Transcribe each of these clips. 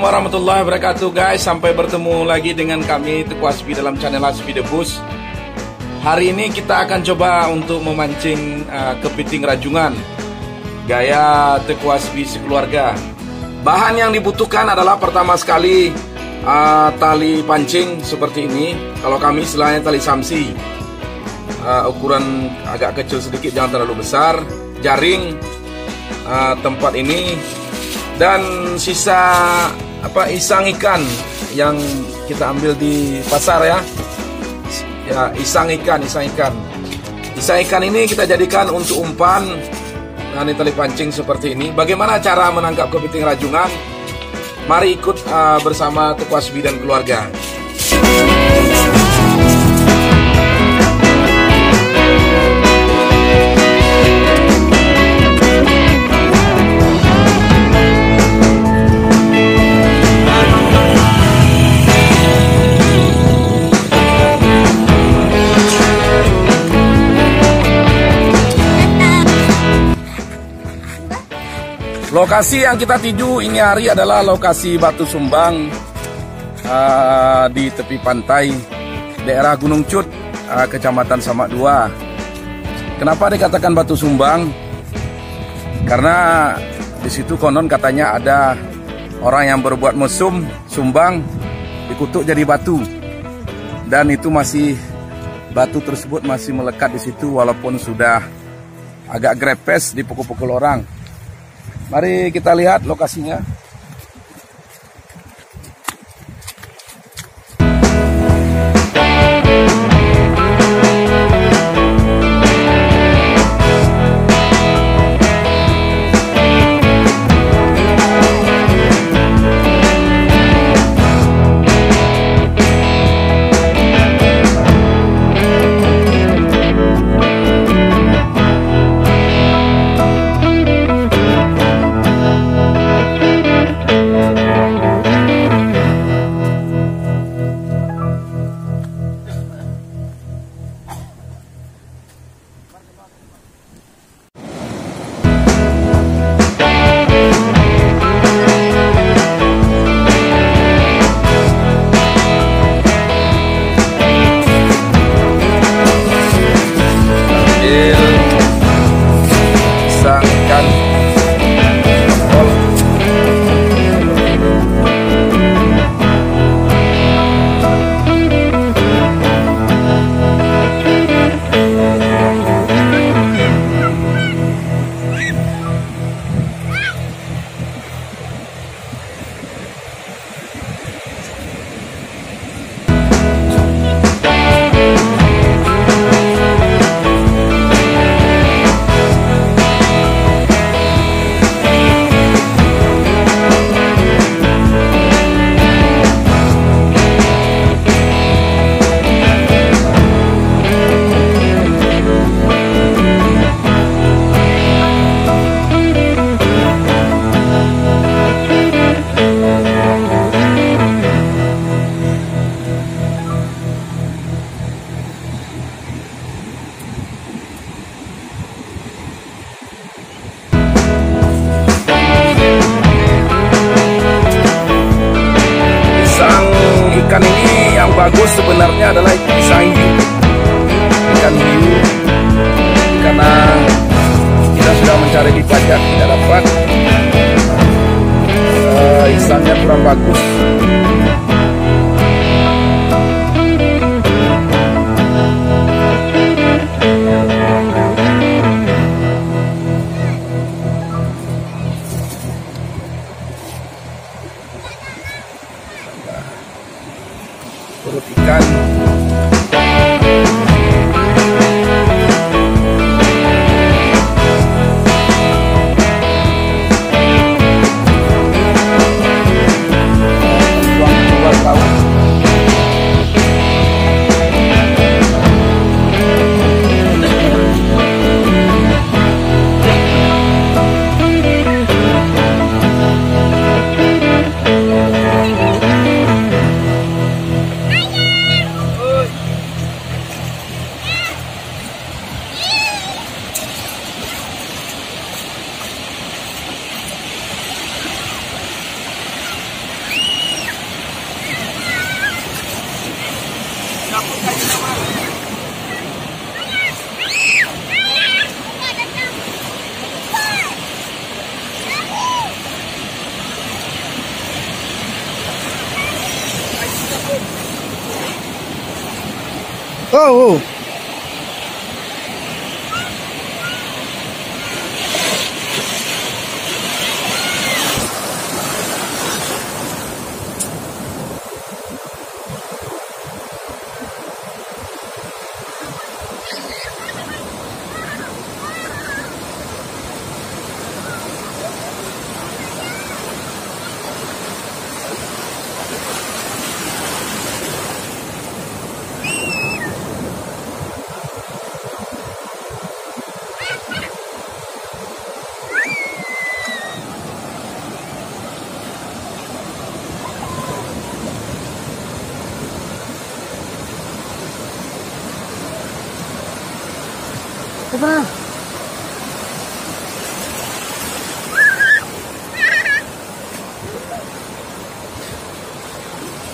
warahmatullahi wabarakatuh guys. Sampai bertemu lagi dengan kami Teku Aspi dalam channel Aspi Debus Hari ini kita akan coba untuk memancing uh, kepiting rajungan. Gaya Teku Aspi sekeluarga. Bahan yang dibutuhkan adalah pertama sekali uh, Tali pancing seperti ini. Kalau kami istilahnya tali samsi. Uh, Ukuran agak kecil sedikit jangan terlalu besar. Jaring uh, tempat ini. Dan sisa apa isang ikan yang kita ambil di pasar ya? Ya isang ikan isang ikan. Isang ikan ini kita jadikan untuk umpan. Nah tali pancing seperti ini. Bagaimana cara menangkap kepiting rajungan? Mari ikut uh, bersama Tukwasbi dan keluarga Lokasi yang kita tuju ini hari adalah lokasi Batu Sumbang uh, di tepi pantai daerah Gunung Cut, uh, Kecamatan Samak 2. Kenapa dikatakan Batu Sumbang? Karena di situ konon katanya ada orang yang berbuat mesum, sumbang, dikutuk jadi batu. Dan itu masih batu tersebut masih melekat di situ walaupun sudah agak grepes di pukul-pukul orang. Mari kita lihat lokasinya. Bagus sebenarnya adalah pisang hiu ikan hiu karena kita sudah mencari di pajak tidak dapat. Uh, kurang bagus 我的饼干。Ikan Oh,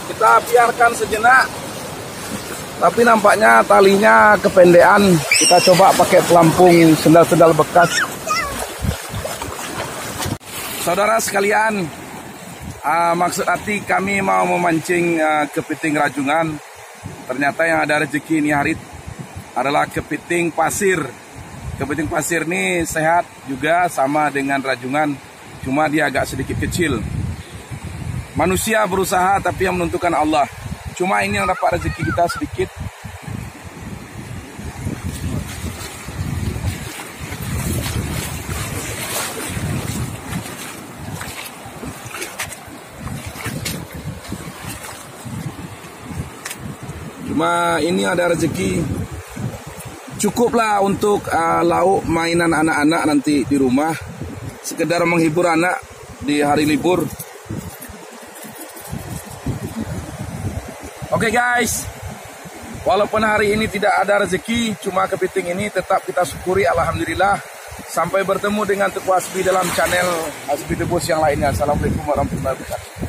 Kita biarkan sejenak. Tapi nampaknya talinya kependean. Kita coba pakai pelampung sendal-sendal bekas. Saudara sekalian, uh, maksud hati kami mau memancing uh, kepiting rajungan. Ternyata yang ada rezeki ini hari adalah kepiting pasir. Kepiting pasir ini sehat juga sama dengan rajungan, cuma dia agak sedikit kecil. Manusia berusaha tapi yang menentukan Allah. Cuma ini yang dapat rezeki kita sedikit. Cuma ini ada rezeki cukuplah untuk uh, lauk mainan anak-anak nanti di rumah. Sekedar menghibur anak di hari libur. Oke okay guys. Walaupun hari ini tidak ada rezeki cuma kepiting ini tetap kita syukuri Alhamdulillah. Sampai bertemu dengan Teku Asbi dalam channel Asbi Debus yang lainnya. Assalamualaikum warahmatullahi wabarakatuh